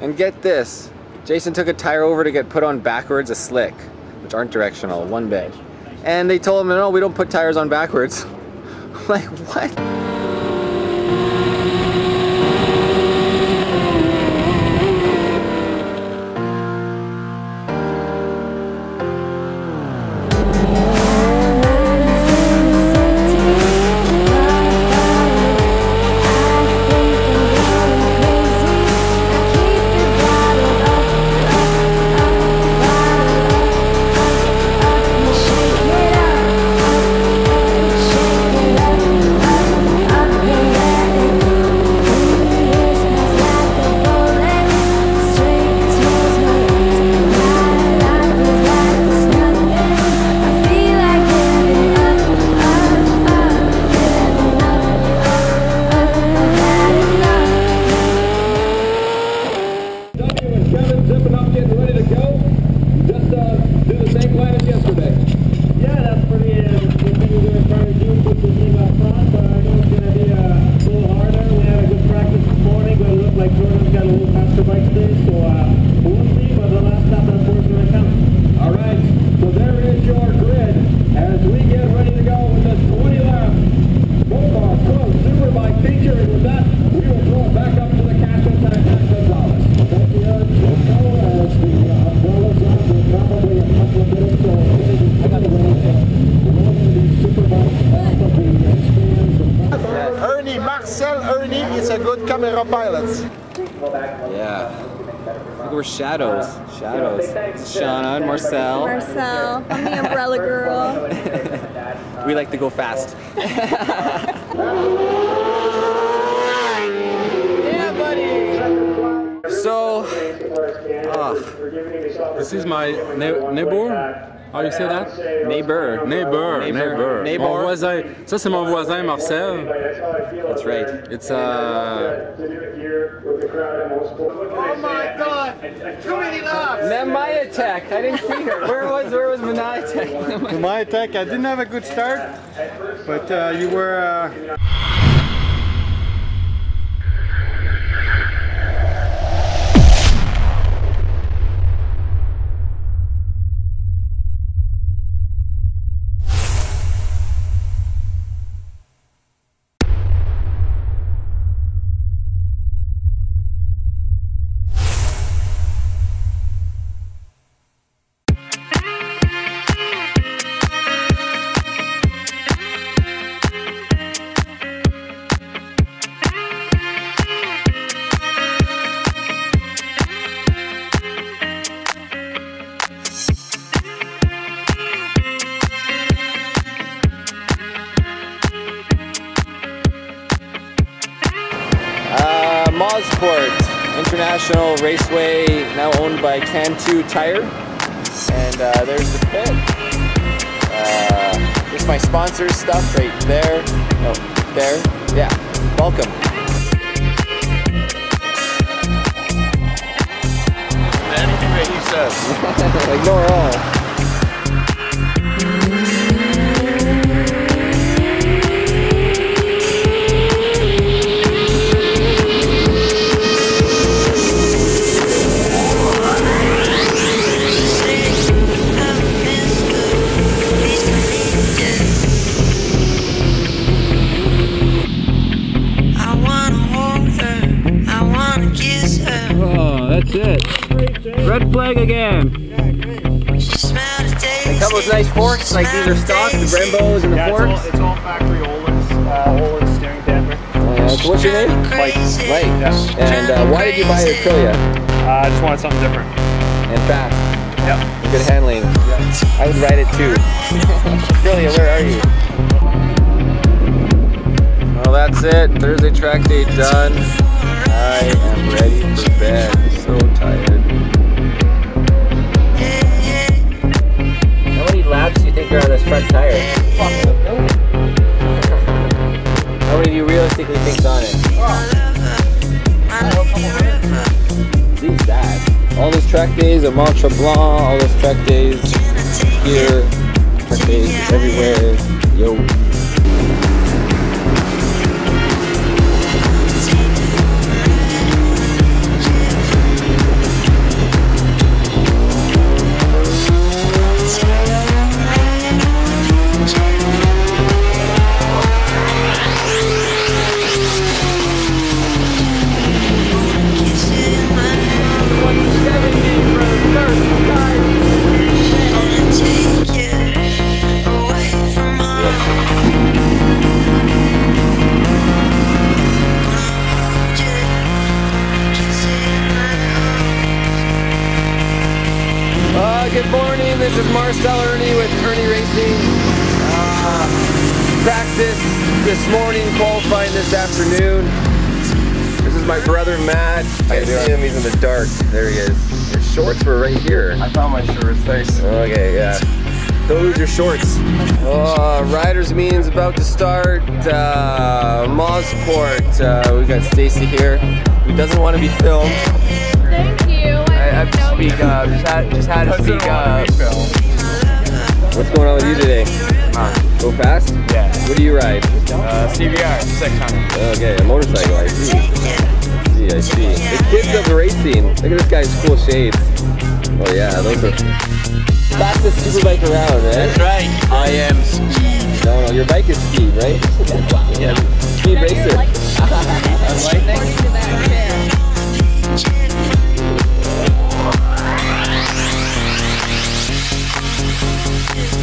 And get this, Jason took a tire over to get put on backwards, a slick, which aren't directional, one bit. And they told him, no, we don't put tires on backwards. like, what? We're shadows. Shadows. Shauna and Marcel. Marcel. I'm the umbrella girl. we like to go fast. yeah, buddy. So, uh, this is my neighbor. How you say that? Neighbor. Neighbor. Neighbor. Neighbor. Mon voisin. Ça c'est mon voisin Marcel. That's right. It's uh. Oh my God! Too many laughs. Nemaya Tech. I didn't see her. Where was Where was Manaya Tech? Manaya Tech. I didn't have a good start, but uh, you were. Uh... Raceway, now owned by Canadian Tire. And uh, there's the pit. Uh, there's my sponsors stuff right there. No, there. Yeah, welcome. Anything that he says. Ignore all. Red flag again. They come with nice forks, like these are stock, the Brembos and the yeah, forks. It's all, it's all factory Öhlins, uh, Öhlins steering damper. Uh, so what's your name? Mike. Mike. Yeah. And uh, why did you buy Aprilia? Uh, I just wanted something different. And fast. Yep. Good handling. Yep. I would ride it too. Aprilia, where are you? Well, that's it. Thursday track day done. I am ready for bed. So tired. How many laps do you think are on this front tire? How many do you realistically think's on it? At least that. All those track days at Mont Tremblant, all those track days here, track days everywhere. Yo. This is Marcel Irnie with Irnie Racing. Uh, practice this morning, qualifying this afternoon. This is my brother Matt. I see him, he's in the dark. There he is. Your shorts were right here. I found my shorts, thanks. Okay, yeah. Don't lose your shorts. Oh, riders meeting's about to start. Uh, Mosport. Uh, we got Stacy here, who doesn't want to be filmed. Thank you. I have to speak up. Just had, just had to speak up. What's going on with you today? Go fast? Yeah. What do you ride? Uh, CBR 600. Okay, a motorcycle. I see. see, I see. The kids of racing. Look at this guy's cool shades. Oh yeah, those are fastest superbike around, eh? That's right. I am speed. No, no, your bike is speed, right? Yeah. Speed racer.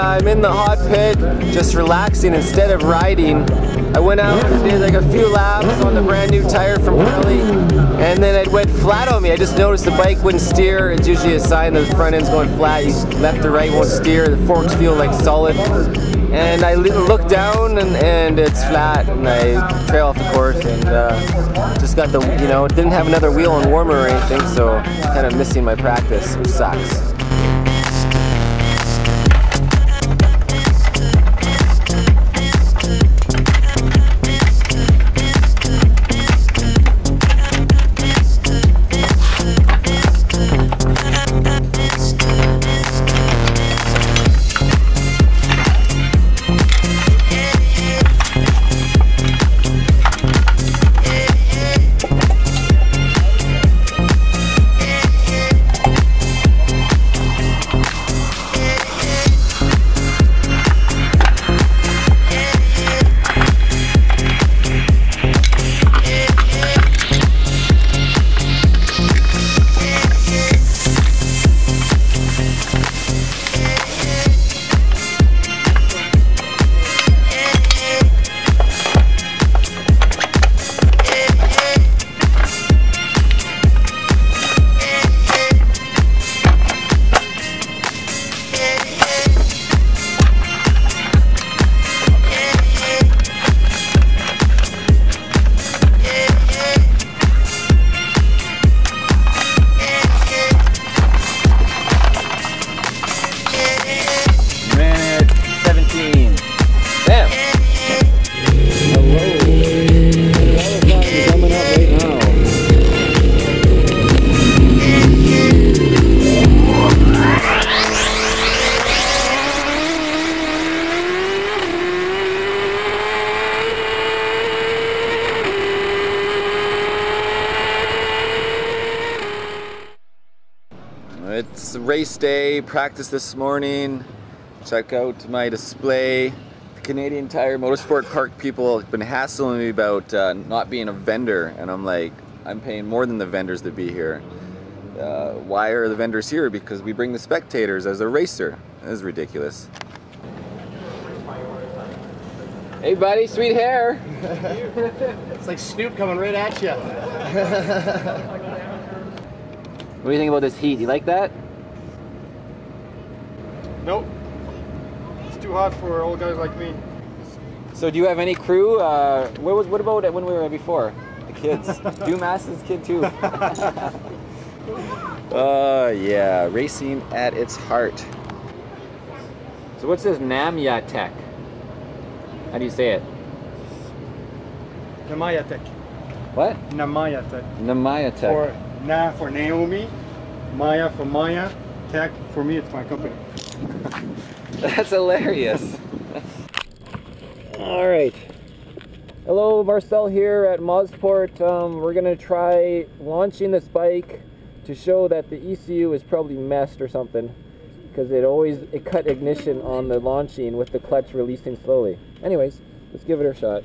I'm in the hot pit, just relaxing instead of riding. I went out and did like a few laps on the brand new tire from Pirelli, and then it went flat on me. I just noticed the bike wouldn't steer. It's usually a sign that the front end's going flat. You left or right won't steer. The forks feel like solid. And I look down and, and it's flat, and I trail off the course and uh, just got the, you know, didn't have another wheel and warmer or anything, so kind of missing my practice, which sucks. Day, practice this morning. Check out my display. The Canadian Tire Motorsport Park people have been hassling me about uh, not being a vendor, and I'm like, I'm paying more than the vendors to be here. Uh, why are the vendors here? Because we bring the spectators as a racer. That is ridiculous. Hey buddy, sweet hair. It's like Snoop coming right at you. What do you think about this heat? You like that? Nope. It's too hot for old guys like me. So do you have any crew? Uh, what was what about when we were before? The kids. Do Dumas's kid too. Uh yeah, racing at its heart. So what's this Namya Tech? How do you say it? Namaya Tech. What? Namaya Tech. Namaya Tech. For Na for Naomi, Maya for Maya, Tech for me, it's my company. That's hilarious. All right. Hello, Marcel here at Mosport. Um, we're gonna try launching this bike to show that the ECU is probably messed or something because it always it cut ignition on the launching with the clutch releasing slowly. Anyways, let's give it a shot.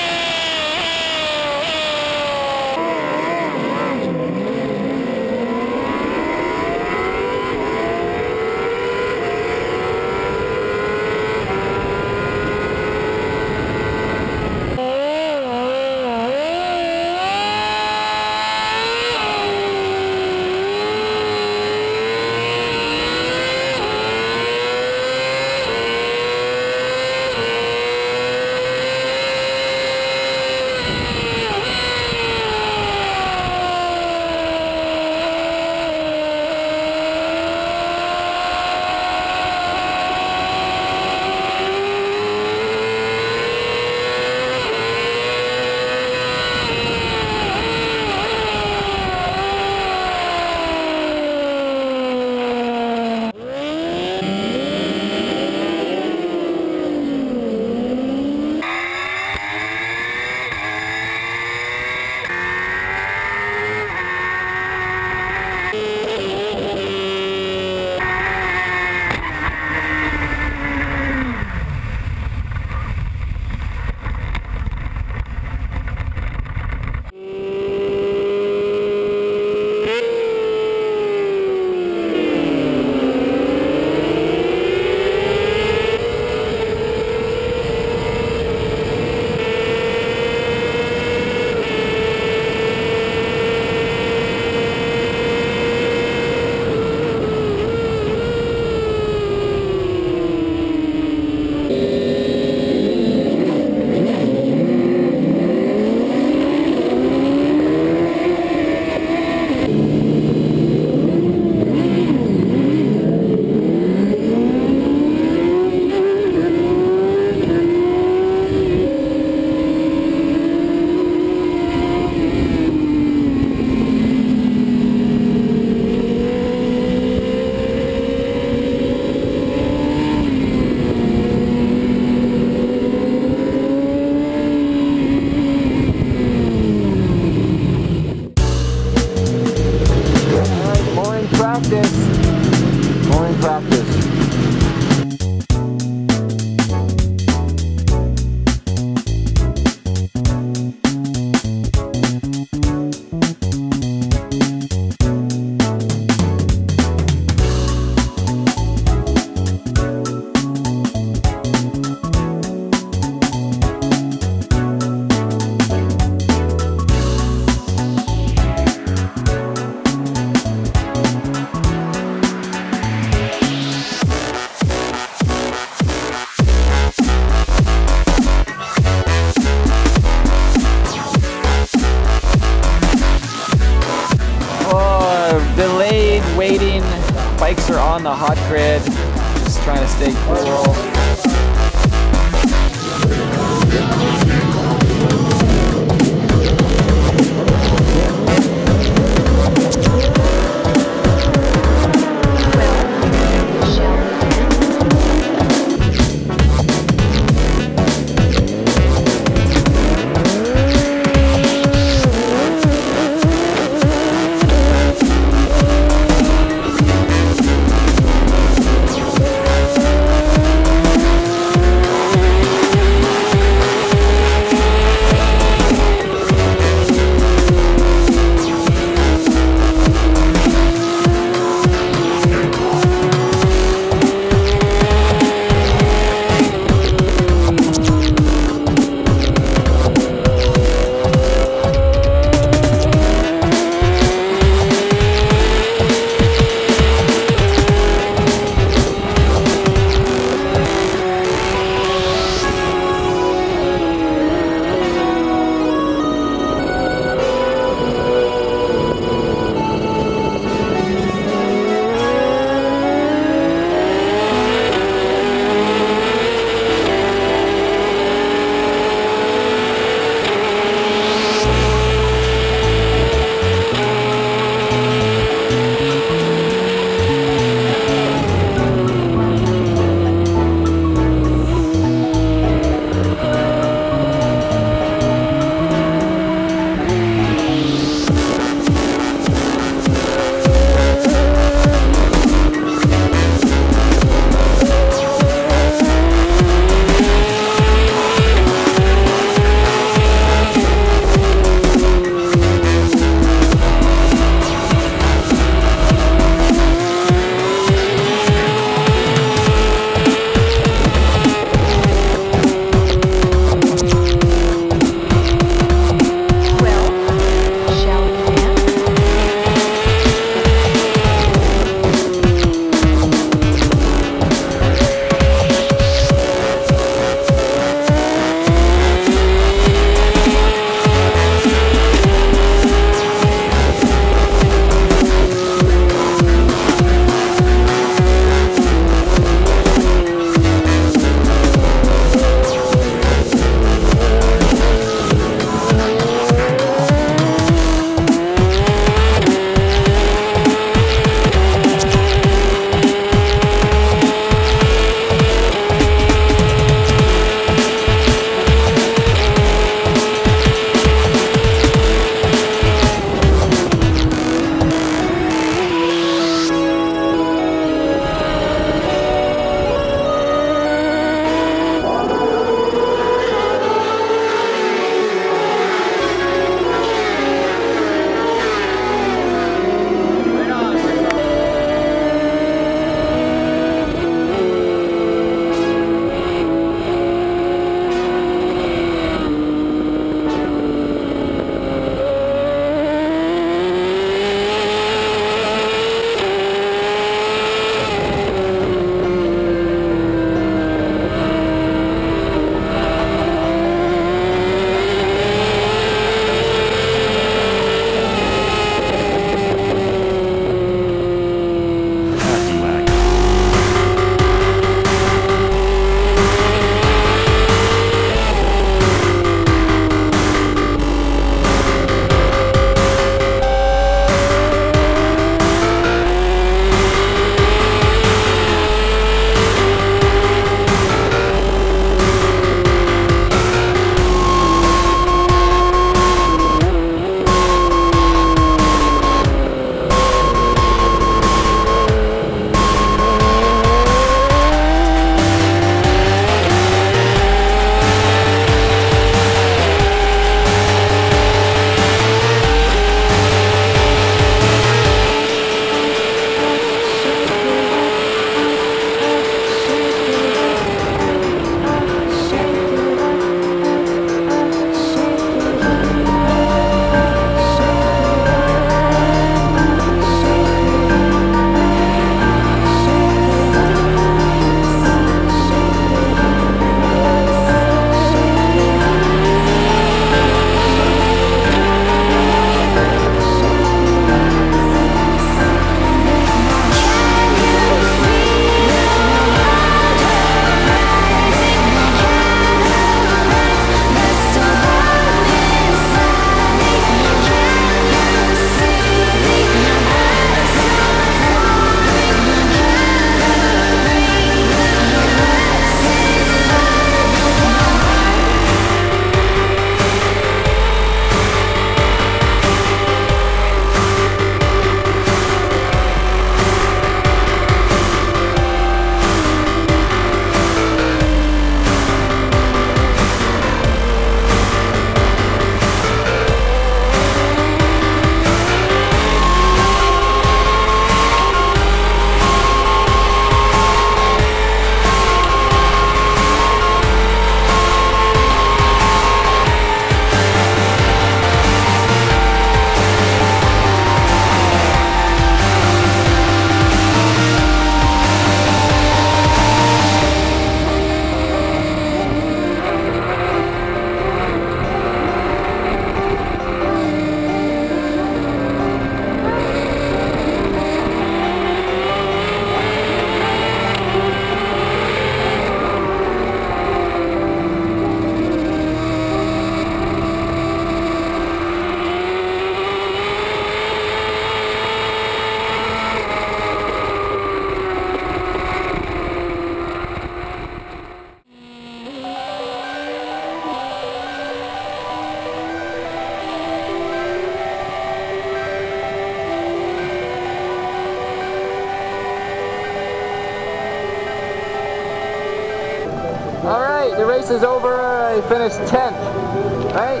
Race is over. I finished 10th. Right?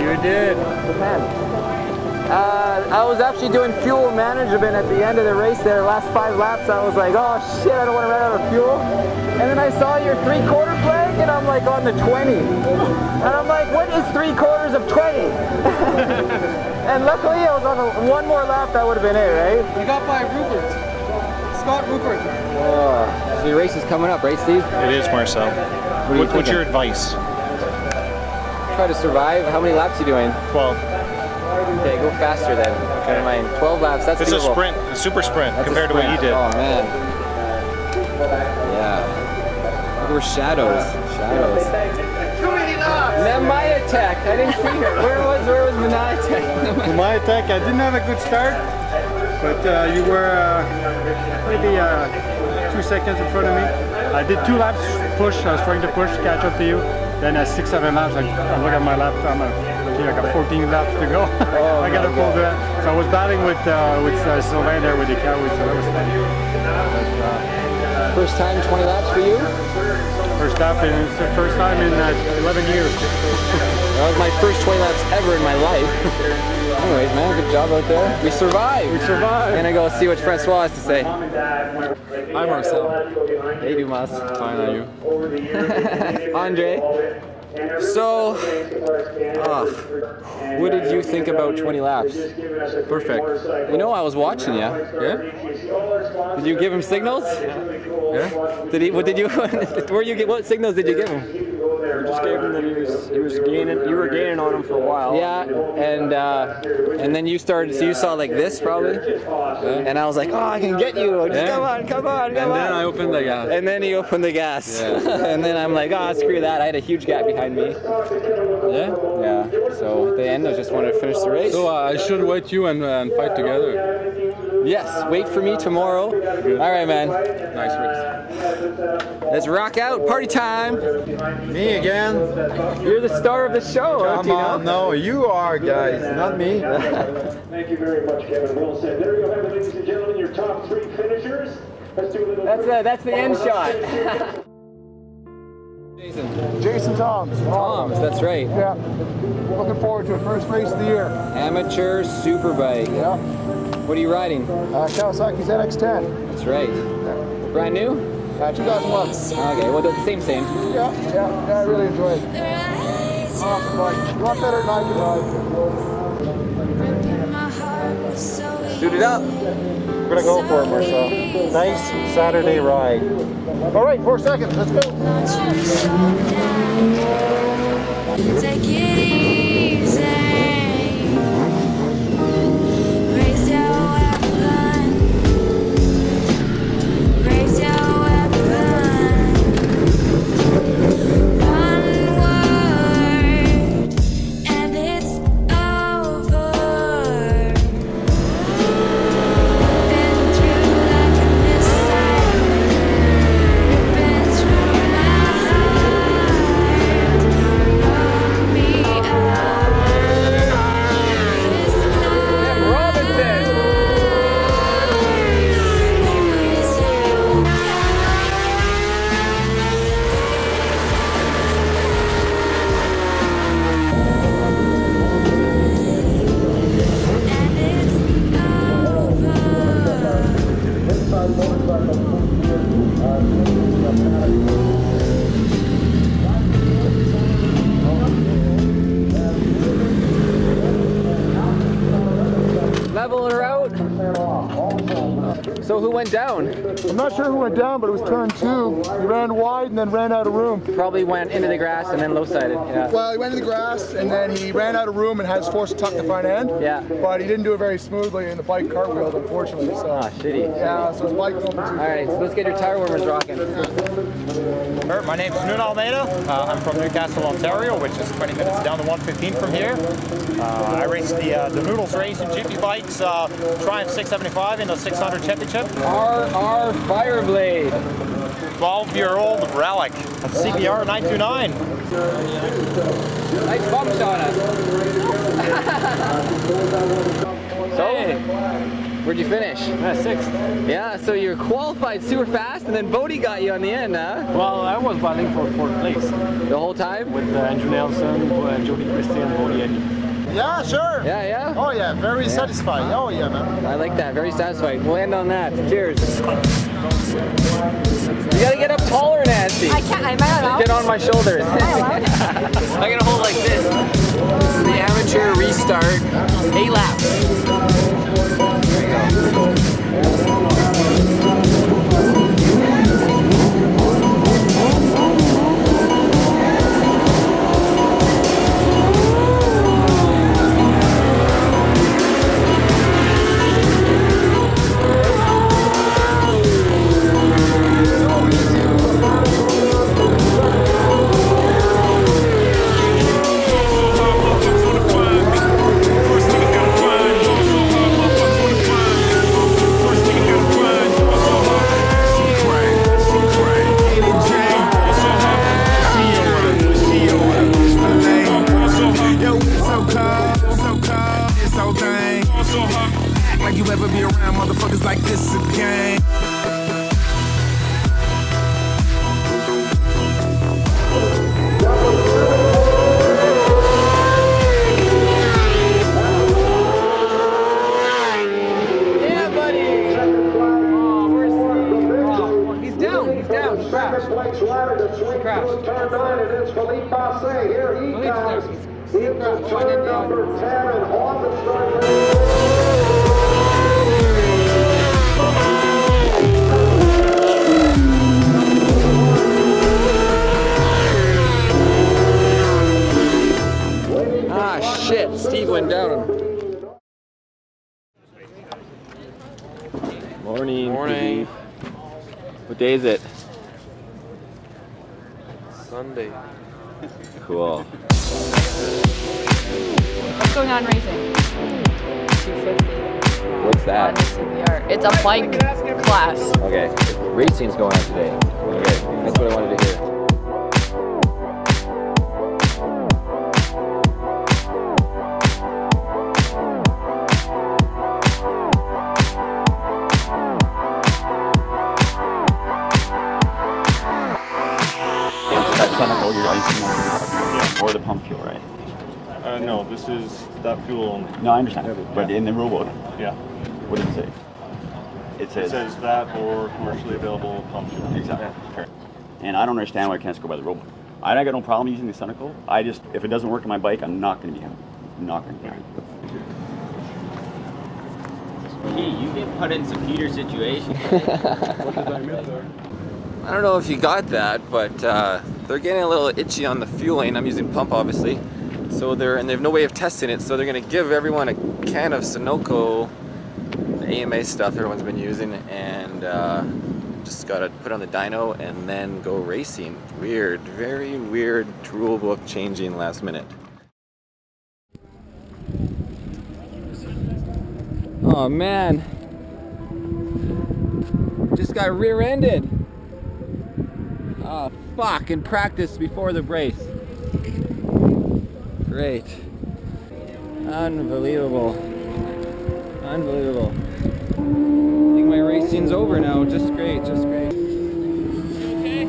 You did. 10th. Uh, I was actually doing fuel management at the end of the race there. Last five laps, I was like, oh shit, I don't want to run out of fuel. And then I saw your three quarter flag, and I'm like on the 20. And I'm like, what is three quarters of 20? and luckily, I was on a, one more lap, that would have been it, right? You got by Rupert. Scott Rupert. Oh, so your race is coming up, right, Steve? It is, Marcel. What are you What, what's your advice? Try to survive. How many laps are you doing? 12. Okay, go faster then. Okay. Never mind. 12 laps, that's It's a sprint, a super sprint That's a compared to what you did. Oh man. Yeah. Look, we're shadows. Shadows. Too many laps. Nemaya Tech. I didn't see her. Where was where was Menai Tech? For my attack, I didn't have a good start, but uh, you were uh, maybe uh, two seconds in front of me. I did two laps push. I was trying to push, catch up to you. Then at six, seven laps, I, I look at my lap. I'm okay, I got 14 laps to go. Oh I got to pull that. So I was battling with uh, with uh, Sylvain there with the Cowboys, so that was fun. But, uh, First time 20 laps for you? First time in it's the first time in uh, 11 years. That was my first 20 laps ever in my life. Anyways, man, good job out there. We survived. We survived. Gonna go see what Francois has to say. Hi Marcel. Hey, Dumas. Fine, are you? Andre. So, ah, what did you think about 20 laps? Perfect. You know, I was watching you. Yeah? Did you give him signals? Yeah? Did he? What did you? where you get? What signals did you give him? Just gave him that he was he was gaining. You were gaining on him for a while. Yeah, and uh, and then you started. So you saw like this probably, and I was like, oh, I can get you. Just Yeah. come on, come on, come And on. And then I opened the gas. and then he opened the gas, Yeah. and then I'm like, oh, screw that. I had a huge gap behind me. Yeah? Yeah. So at the end, I just wanted to finish the race. So uh, I should wait you and, and fight together. Yes. Wait for me tomorrow. All right, man. Nice race. Let's rock out. Party time. Me again? You're the star of the show, Come on, no, you are, guys, not me. Thank you very much, Kevin Wilson. There you have it, ladies and gentlemen, your top three finishers. Let's do a little. That's the that's the end shot. Jason. Jason Toms. Toms, that's right. Yeah. Looking forward to the first race of the year. Amateur superbike. Yeah. What are you riding? Uh, Kawasaki's ZX10. That's right. Brand new? Uh, 2011. Okay, well, the same, same. Yeah, yeah, yeah, I really enjoy it. Awesome bike. A lot better than I can ride. Shoot it up. We're gonna go for it, Marcel. Nice Saturday ride. All right, four seconds. Let's go. So who went down? I'm not sure who went down, but it was turn two. He ran wide and then ran out of room. Probably went into the grass and then low-sided. Yeah. Well, he went into the grass and then he ran out of room and had his force to tuck the front end. Yeah. But he didn't do it very smoothly and the bike cartwheeled, unfortunately. So. Ah, shitty. Yeah, so his bike went All right, so let's get your tire warmers rocking. Alright, My name's Nuno Almeida. Uh, I'm from Newcastle, Ontario, which is 20 minutes down the 115 from here. Uh, I race the uh, the Noodles race Racing GP bikes, uh, Triumph 675 in the 600 championship. RR Fireblade. 12-year-old relic, a CBR 929. Nice bump shot us. So, Where'd you finish? Yeah, sixth. Yeah, so you're qualified super fast, and then Bodie got you on the end, huh? Well, I was battling for fourth place. The whole time? With uh, Andrew Nelson, uh, Jodi Christie, and Bodie Edie. Yeah, sure. Yeah, yeah. Oh yeah, very Yeah. satisfying. Oh yeah, man. I like that. Very satisfying. We'll end on that. Cheers. You gotta get up taller, Nancy. I can't. Am I allowed? Get on my shoulders. Am I allowed? I'm gonna hold like this. This is the amateur restart. Eight laps. Act Morning. Morning. What day is it? Sunday. Cool. What's going on racing? 250 What's that? It's a bike class. Okay. Racing's going on today. Okay. That's what I wanted to hear. Sunoco you're or the pump fuel, right? Uh, no, this is that fuel only. No, I understand. But in the rule book, Yeah. what does it say? It It says, says that or commercially available pump fuel. exactly. Correct. And I don't understand why I can't go by the rule book. I got no problem using the Sunoco. I just, if it doesn't work on my bike, I'm not going to be happy. I'm not going to be happy. Hey, you get put in some heater situations. I don't know if you got that, but uh, they're getting a little itchy on the fueling. I'm using pump, obviously. So they're and they have no way of testing it. So they're gonna give everyone a can of Sunoco, AMA stuff everyone's been using, and uh, just gotta put on the dyno and then go racing. Weird, very weird rule book changing last minute. Oh man, just got rear-ended. Oh, fuck, in practice before the race. Great. Unbelievable. Unbelievable. I think my racing's over now. Just great, just great. Okay.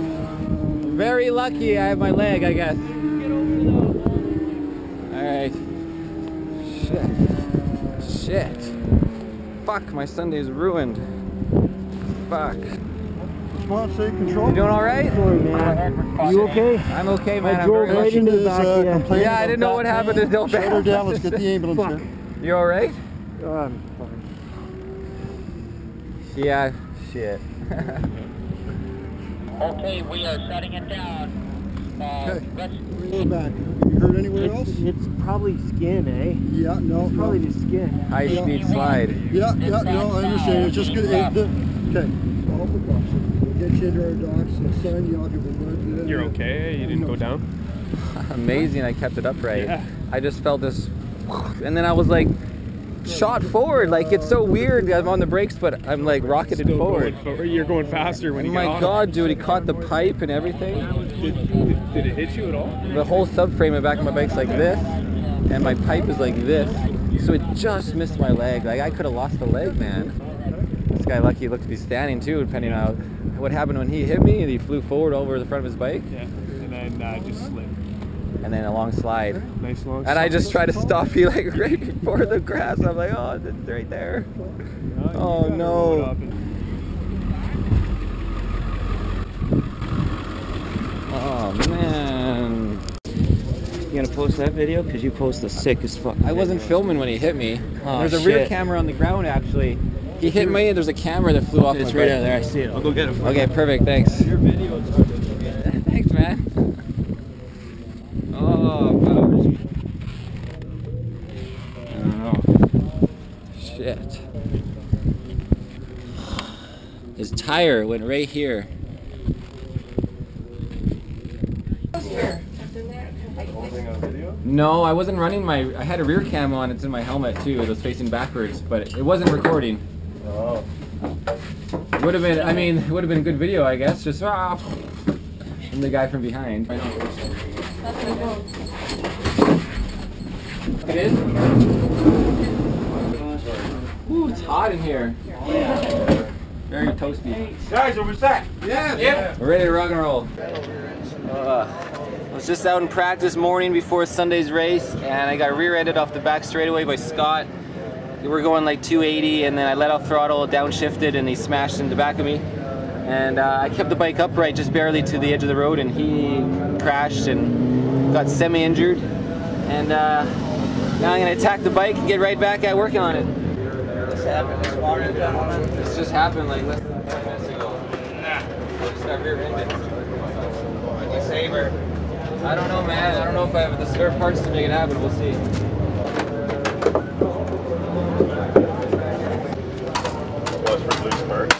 Very lucky I have my leg, I guess. Alright. Shit. Shit. Fuck, my Sunday's ruined. Fuck. Come on, stay in control. You doing all right? Sorry, man. You okay? I'm okay, man. I I'm very right into the back of you. complaining Yeah, I didn't know what happened to Dill Shut her down. Let's get the ambulance here. You all right? Oh, I'm fine. Yeah. Shit. okay, we are shutting it down. Okay. We're back. You hurt anywhere else? It's probably skin, eh? Yeah, no. It's probably no. the skin. High speed slide. Yeah, yeah, no, I understand. It's just good. it- the- Okay. All the buses. We'll get you into our docks and sign you off. You'll You're okay? You didn't go down? Amazing, I kept it upright. Yeah. I just felt this, and then I was like, shot forward. Like it's so weird. I'm on the brakes, but I'm like rocketed Still forward. going you're going faster when Oh you my get on. god, dude! He caught the pipe and everything. Did, did, did it hit you at all? The whole subframe in the back of my bike's like this, and my pipe is like this. So it just missed my leg. Like I could have lost the leg, man. This guy lucky looked to be standing too, depending on how, what happened when he hit me. And he flew forward over the front of his bike. Yeah, and then uh, just slid. And then a long slide. Nice long. And I just tried to stop you like right before the grass. I'm like, oh, it's right there. Oh no. Oh man. You gonna post that video? Cause you post the sickest fuck. I wasn't filming when he hit me. Oh, there's a rear camera on the ground actually. He hit me and there's a camera that flew off It's right out there. I see it. I'll go get it. for Okay, perfect. Thanks. Your video is hard to get. Thanks, man. Oh. I don't know. Shit. His tire went right here. No, I wasn't running my. I had a rear cam on. It's in my helmet too. It was facing backwards, but it wasn't recording. Oh. Would have been. I mean, it would have been a good video, I guess. Just ah, and the guy from behind. that's It is. Ooh, it's hot in here. Yeah. Very toasty. Guys, are we set? Yeah. We're ready to rock and roll. Uh, I was just out in practice morning before Sunday's race, and I got rear-ended off the back straightaway by Scott. We were going like 280, and then I let off throttle, downshifted, and he smashed in the back of me. And uh, I kept the bike upright just barely to the edge of the road, and he crashed and got semi-injured. And uh, now I'm gonna attack the bike and get right back at working on it. This happened this morning, gentlemen. This just happened like less than 10 minutes ago. Nah. Just got rear-ended. My saber. I don't know, man. I don't know if I have the spare parts to make it happen. We'll see. Was for loose parts.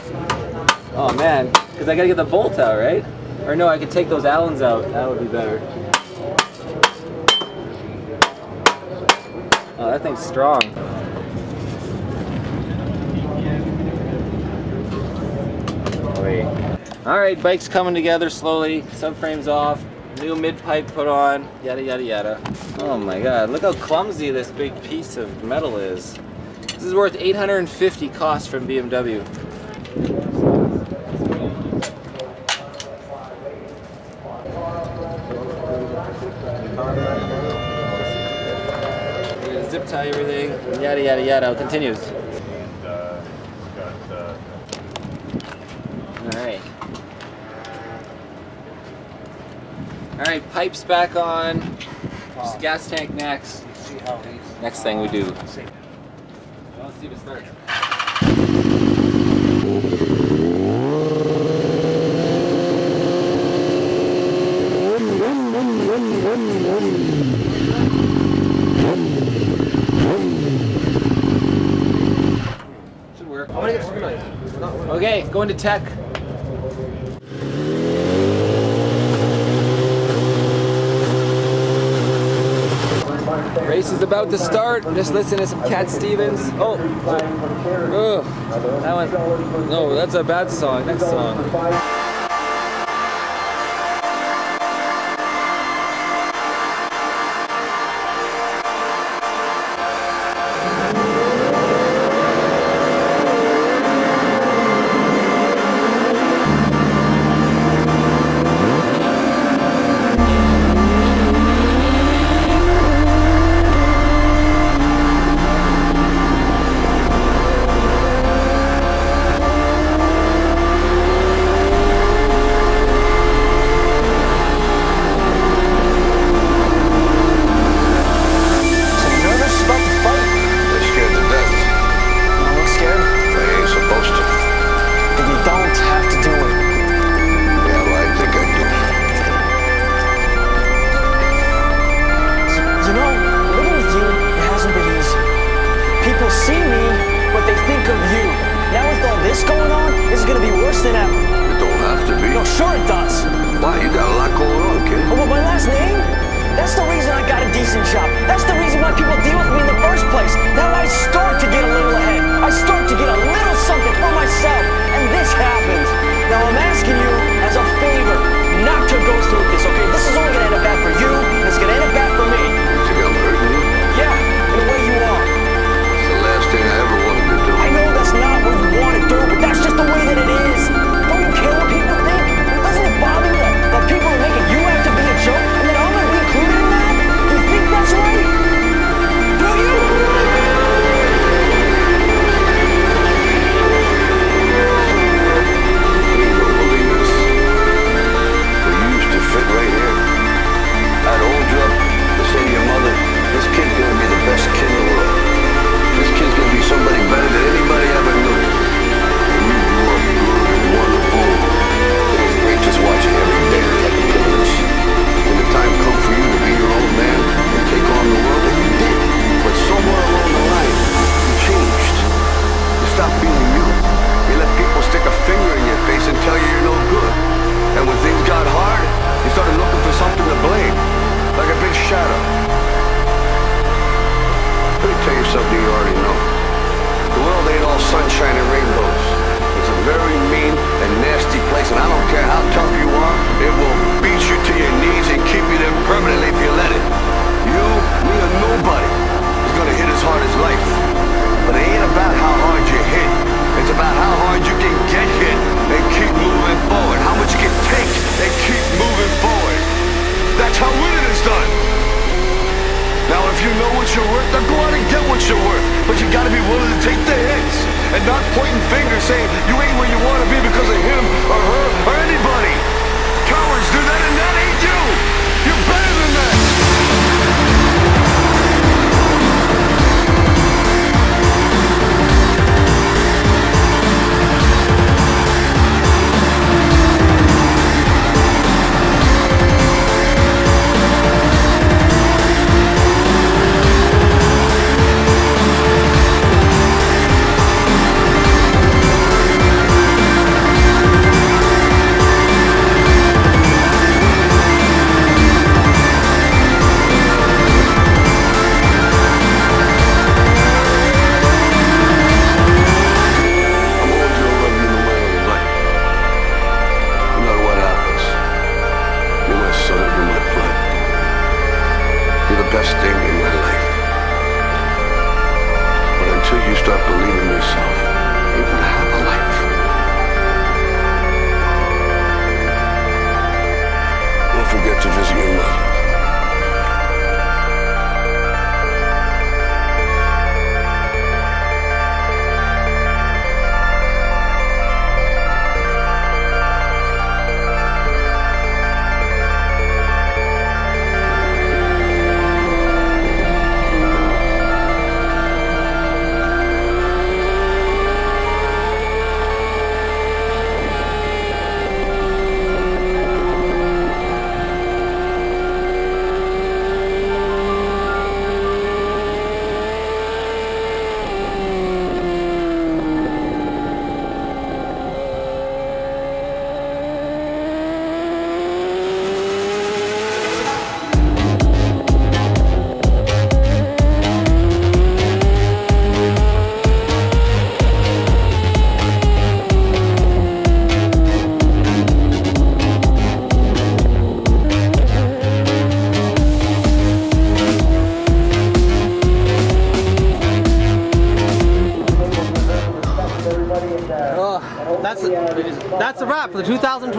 Oh because I gotta get the bolt out, right? Or no, I could take those Allens out. That would be better. Oh, that thing's strong. Wait. All right, bike's coming together slowly. Subframe's off. New mid pipe put on. Yada yada yada. Oh my God! Look how clumsy this big piece of metal is. This is worth 850 cost from BMW. Yada yada. Continues. And uh, got uh, All right. All right, pipes back on. Just gas tank next. Next thing we do. Let's see if it starts. Should work. I want to get organized. Okay, going to tech. Race is about to start. Just listen to some Cat Stevens. Oh, Ugh. that one. No, that's a bad song. Next song.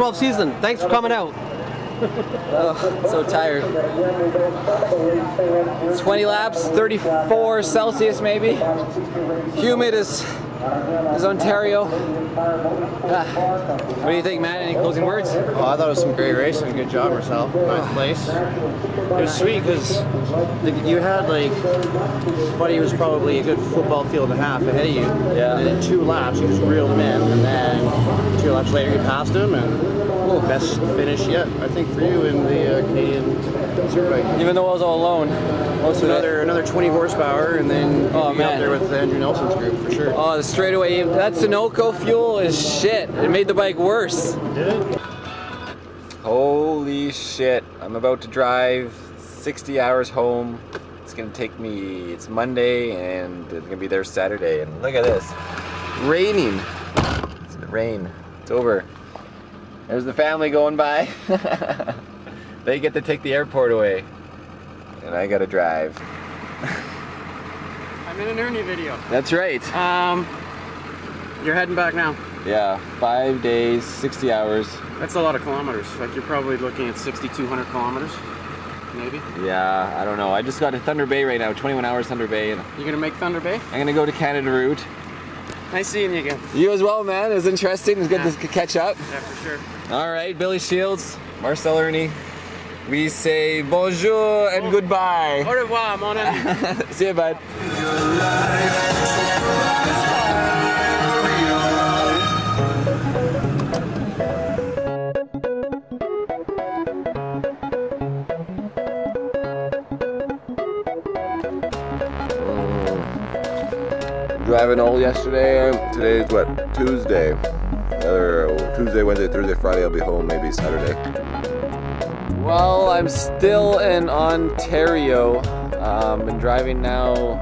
12th season. Thanks for coming out. oh, so tired. 20 laps, 34 Celsius maybe. Humid as, as Ontario. Ah. What do you think, Matt? Any closing words? Oh, I thought it was some great racing. Good job, Marcel. Nice ah. place. It was sweet because you had like, buddy was probably a good football field and a half ahead of you. Yeah. And in two laps, you just reeled him in, and then two laps later, you passed him, and best finish yet, I think, for you in the uh, Canadian Superbike. Even though I was all alone, most another another 20 horsepower, and then Oh, be man. up there with Andrew Nelson's group for sure. Oh, the straightaway, that Sunoco fuel is shit. It made the bike worse. Did it? Holy shit. I'm about to drive 60 hours home. It's gonna take me, it's Monday and it's gonna be there Saturday. And look at this. Raining. It's the rain. It's over. There's the family going by. they get to take the airport away. And I gotta drive. I'm in an Irnie video. That's right. Um, you're heading back now. Yeah, five days, 60 hours. That's a lot of kilometers. Like you're probably looking at 6,200 kilometers, maybe. Yeah, I don't know. I just got to Thunder Bay right now, 21 hours Thunder Bay. And You gonna make Thunder Bay? I'm gonna go to Canada route. Nice seeing you again. You as well, man. It was interesting. It was good Yeah. to catch up. Yeah, for sure. All right, Billy Shields, Marcel Irnie. We say bonjour and oh. goodbye. Au revoir, mon ami. See you, bud. Driving all yesterday. Today's what? Tuesday. Tuesday, Wednesday, Thursday, Friday. I'll be home. Maybe Saturday. Well, I'm still in Ontario. Um, been driving now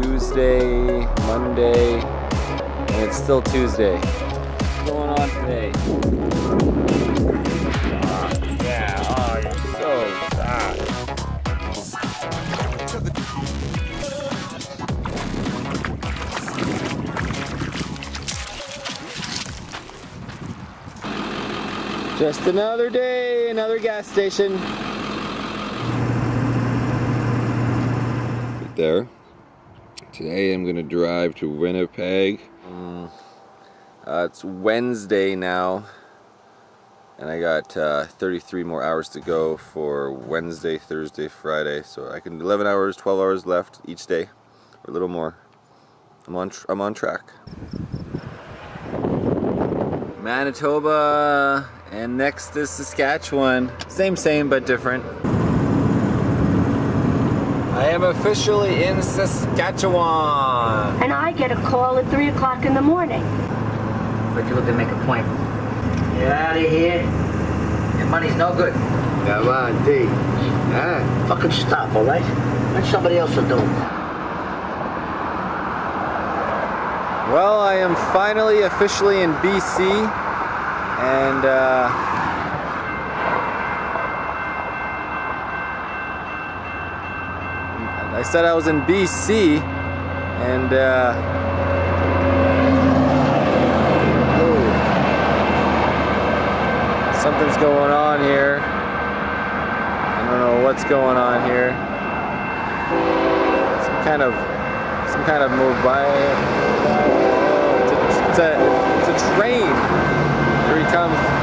Tuesday, Monday, and it's still Tuesday. What's going on today? Just another day, another gas station. Right there. Today I'm gonna drive to Winnipeg. Mm, uh, it's Wednesday now, and I got uh, 33 more hours to go for Wednesday, Thursday, Friday. So I can 11 hours, 12 hours left each day, or a little more. I'm on tr I'm on track. Manitoba, and next is Saskatchewan. Same, same, but different. I am officially in Saskatchewan. And I get a call at 3 o'clock in the morning. But you look to make a point. Get out of here. Your money's no good. Come on, D. Huh? Fucking stop, all right? Let somebody else will do it. Well, I am finally officially in BC, and uh, I said I was in BC, and uh, ooh, something's going on here. I don't know what's going on here. Some kind of some kind of move by. It's a, it's a, it's a train. Comes.